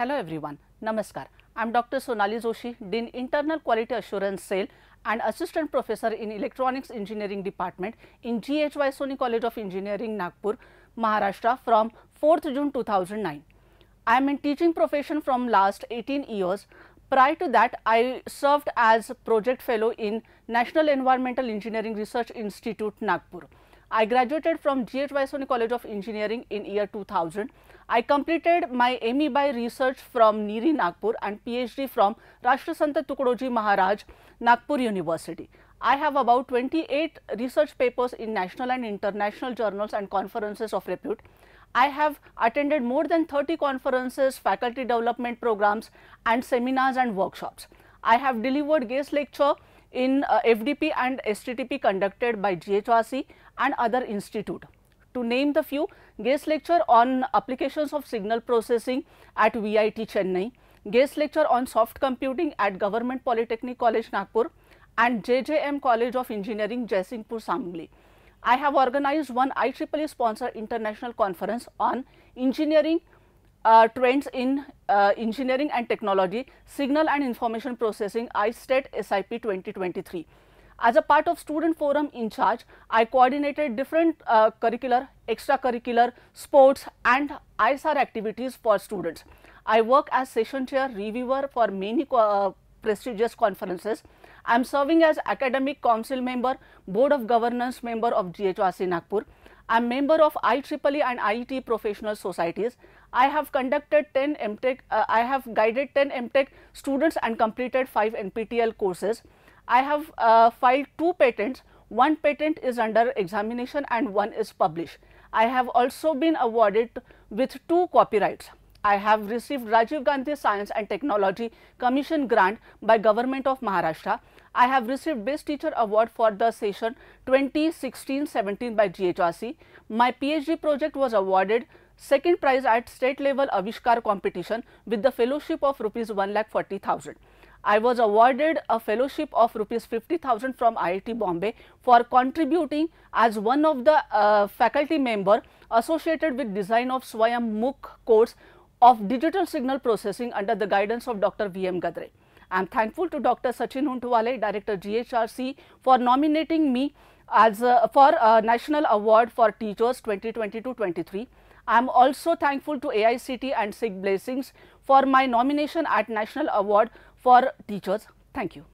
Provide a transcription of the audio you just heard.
Hello everyone, Namaskar. I am Dr. Sonali Joshi, Dean Internal Quality Assurance Cell and Assistant Professor in Electronics Engineering Department in GHY Soni College of Engineering, Nagpur, Maharashtra from 4th June 2009. I am in teaching profession from last 18 years. Prior to that, I served as project fellow in National Environmental Engineering Research Institute, Nagpur. I graduated from G. H. Raisoni College of Engineering in year 2000. I completed my ME by research from NEERI Nagpur and PhD from Rashtrasant Tukdoji Maharaj, Nagpur University. I have about 28 research papers in national and international journals and conferences of repute. I have attended more than 30 conferences, faculty development programs and seminars and workshops. I have delivered guest lecture in uh, FDP and STTP conducted by GHRC and other institute. To name the few, guest lecture on applications of signal processing at VIT Chennai, guest lecture on soft computing at Government Polytechnic College Nagpur and JJM College of Engineering Jaisingpur Sangli. I have organized one IEEE sponsored international conference on engineering uh, trends in uh, engineering and technology, signal and information processing ICETET SIP 2023. As a part of student forum in charge, I coordinated different uh, curricular, extracurricular, sports and ISR activities for students. I work as session chair reviewer for many uh, prestigious conferences. I am serving as academic council member, board of governance member of GHRC Nagpur. I am member of IEEE and IET professional societies. I have conducted 10 MTech, uh, I have guided 10 MTech students and completed 5 NPTEL courses. I have uh, filed two patents, one patent is under examination and one is published. I have also been awarded with two copyrights. I have received Rajiv Gandhi Science and Technology Commission grant by Government of Maharashtra. I have received Best Teacher Award for the session 2016-17 by GHRC. My PhD project was awarded second prize at state level Avishkar competition with the fellowship of rupees 1,40,000. I was awarded a fellowship of rupees 50,000 from IIT Bombay for contributing as one of the uh, faculty member associated with design of Swayam MOOC course of digital signal processing under the guidance of Dr. V. M. Gadre. I am thankful to Dr. Sachin Untawale, Director GHRC for nominating me as uh, a, for National Award for Teachers 2022-23. I am also thankful to AICT and SIG Blessings for my nomination at National Award for Teachers. Thank you.